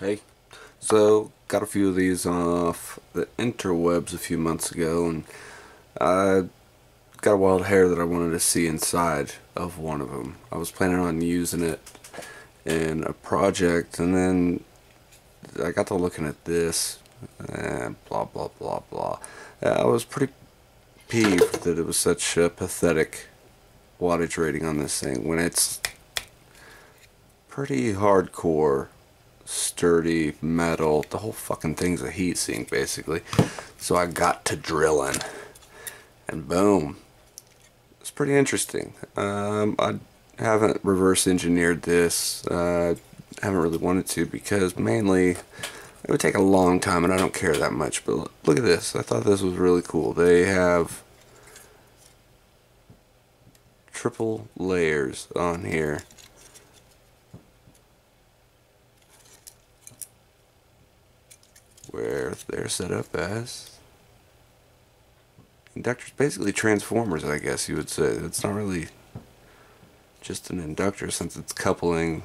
Hey, so got a few of these off the interwebs a few months ago, and I got a wild hair that I wanted to see inside of one of them. I was planning on using it in a project, and then I got to looking at this, and blah blah blah blah. I was pretty peeved that it was such a pathetic wattage rating on this thing when it's pretty hardcore sturdy metal. The whole fucking thing's a heat sink, basically. So I got to drilling, and boom, it's pretty interesting. Um, I haven't reverse engineered this. Uh, haven't really wanted to because mainly it would take a long time, and I don't care that much. But look at this. I thought this was really cool. They have triple layers on here where they're set up as inductors, basically transformers, I guess you would say. It's not really just an inductor since it's coupling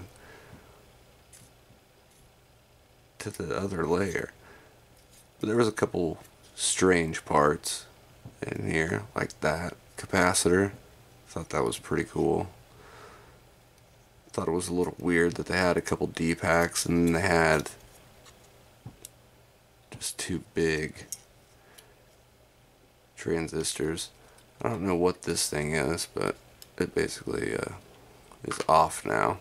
to the other layer. But there was a couple strange parts in here, like that capacitor. Thought that was pretty cool. Thought it was a little weird that they had a couple DPAKs and they had just two big transistors. I don't know what this thing is, but it basically uh, is off now.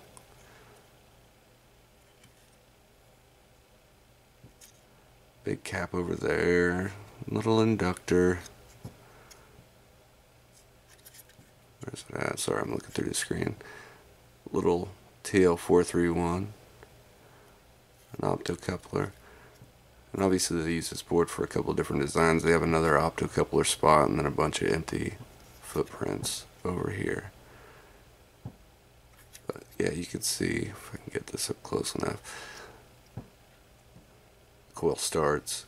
Big cap over there, little inductor. Where's it at? Sorry, I'm looking through the screen. Little TL431, an optocoupler. And obviously they use this board for a couple different designs. They have another optocoupler spot and then a bunch of empty footprints over here. But yeah, you can see if I can get this up close enough. Coil starts,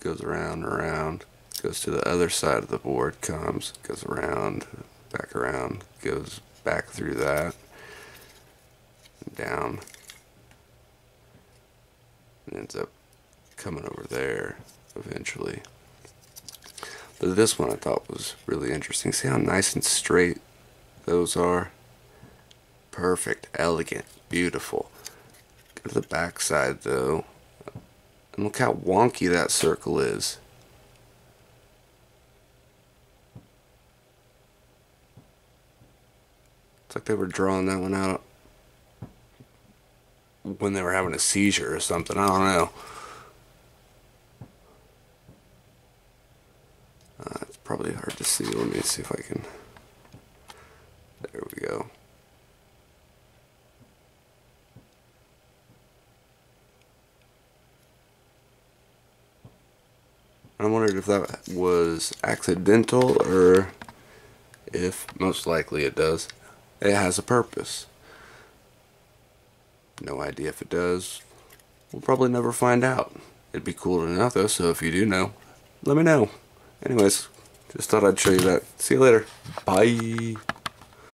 goes around and around, goes to the other side of the board, comes, goes around, back around, goes back through that, down, and ends up coming over there eventually. But this one I thought was really interesting. See how nice and straight those are? Perfect, elegant, beautiful. Go to the back side though. And look how wonky that circle is. It's like they were drawing that one out when they were having a seizure or something. I don't know. Probably hard to see. Let me see if I can. There we go. I wondered if that was accidental or if most likely it does. It has a purpose. No idea if it does. We'll probably never find out. It'd be cool to know though, so if you do know, let me know. Anyways, just thought I'd show you that. See you later. Bye.